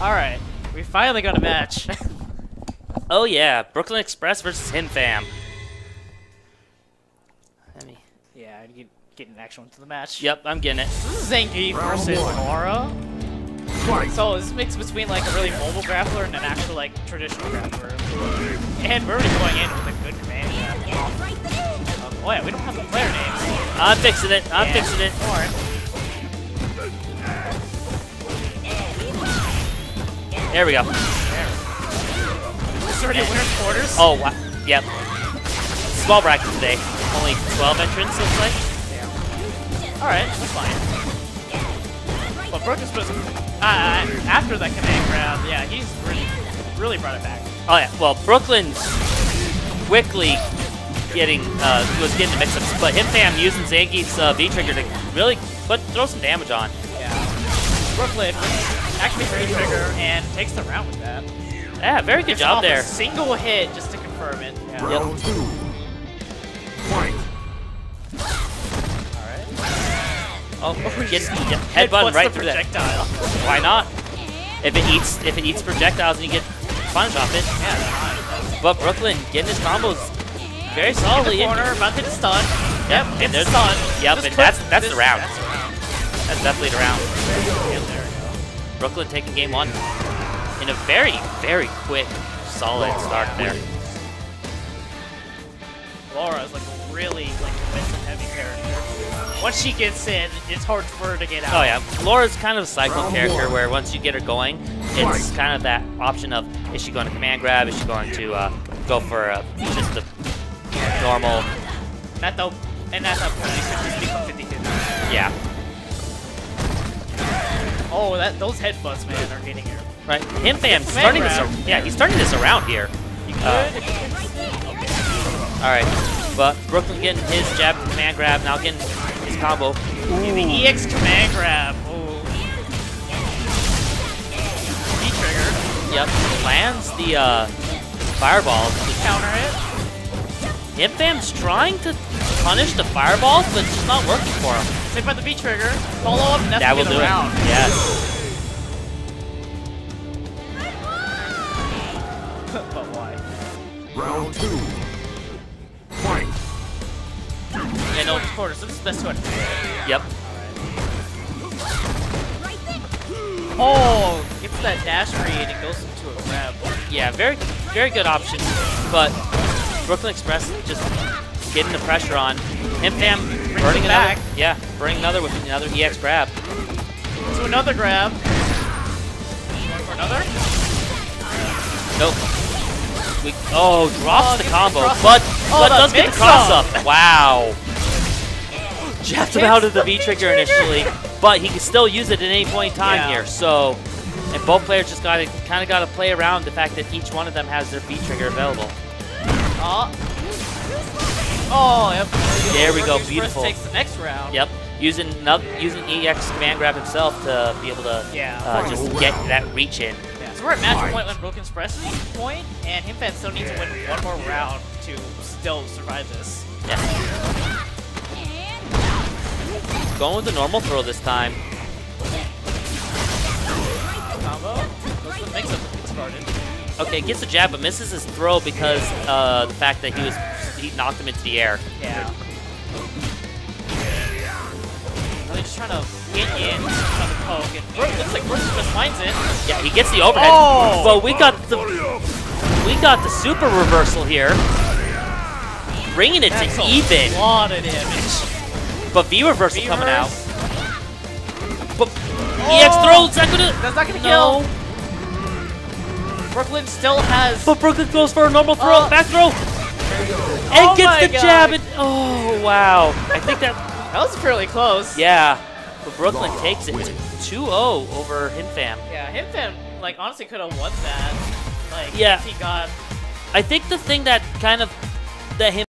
All right, we finally got a match. Oh yeah, Brooklyn Express versus HimFan. Let me- yeah, you getting actual into the match. Yep, I'm getting it. This is Zangief versus Laura. So it's mixed between like a really mobile grappler and an actual like traditional grappler. And we're already going in with a good command. Um, oh yeah, we don't have the player names. I'm fixing it. I'm Yeah. fixing it. Alright. There we go. Already winner's quarters. Oh, wow. yep. Small bracket today. Only 12 entrants, looks like. Alright, that's fine. But is supposed to, uh, after that command grab, yeah, he's really, really brought it back. Oh yeah. Well, Brooklyn's quickly getting uh, was getting the mix-ups, but HimFan using Zangief's uh, V trigger to really put throw some damage on. Yeah. Brooklyn activates the trigger and takes the round with that. Yeah, very good Gets job off there. A single hit just to confirm it. Yeah. Round two. Fight. Alright. Oh, get Headbutts headbutt right the through that. projectile. Why not? If it eats if it eats projectiles and you get punish off it. Yeah, But Brooklyn getting his combos very fine. solidly. In in the corner, about to hit the stun. Yep, and hits the there's- stun. Yep, Just and that's that's the round. That's the round. That's definitely the round. Brooklyn taking game one in a very very quick solid start there. Laura is like a really like defensive heavy character. Once she gets in, it's hard for her to get out. Oh yeah, Laura's kind of a cycle Round character one. where once you get her going, it's kind of that option of is she going to command grab, is she going to uh, go for uh, just a normal, And at the and at that point, it could just become 50 yeah, Oh, that those headbutts, man, are getting her. right. HimFan starting this, yeah, he's starting this around here. Uh, All right, but Brooklyn getting his jab command grab, now getting his combo. the EX command grab. Ooh. V-trigger. Yep, lands the uh, fireball. Counter it. HimFan's trying to punish the fireballs, but it's just not working for him. Take by the V-trigger. Follow up, and that's That gonna will do the it. round. Yes. but why? Round two. Fight. Yeah, no, of course. This is the best one. Yep. Oh, gets that dash read and goes into a grab. Yeah, very, very good option. But Brooklyn Express just getting the pressure on. HimFan burning it another. back. Yeah, burning another with another EX grab. So another grab. Another? Nope. We, oh, drops Oh, the gets the combo, but, Oh, but does get the cross up. Wow. Jabbed him out of the the V trigger V-trigger. initially, but he can still use it at any point in time Yeah. here. So, and both players just got to kind of got to play around the fact that each one of them has their V trigger available. Oh. Oh, yep. There we go, Express beautiful. takes the next round. Yep, using using EX command grab himself to be able to Yeah. uh, just get that reach in. Yeah, so we're at match point when Brooklyn Express point, and Himfan still needs to win one more round to still survive this. Yeah. Going with the normal throw this time. Combo. Goes to the mix-up started. Okay, gets a jab but misses his throw because uh, the fact that he was he knocked him into the air. Yeah. Really just trying to get in, trying to poke, and Brook, looks like Brook just finds it. Yeah, he gets the overhead. Oh! But we got the we got the super reversal here, bringing it That's to a even. lot of damage. But V reversal coming out. V-verse. But EX Oh! throw is that gonna? That's not gonna No. kill. Brooklyn still has. But Brooklyn goes for a normal throw, Oh. back throw, and gets the God. jab. And oh wow! I think that That was fairly close. yeah. But Brooklyn takes it 2-0 over HimFan. Yeah, Himfan, like, honestly could have won that. Like, Yeah. he got I think the thing that kind of that him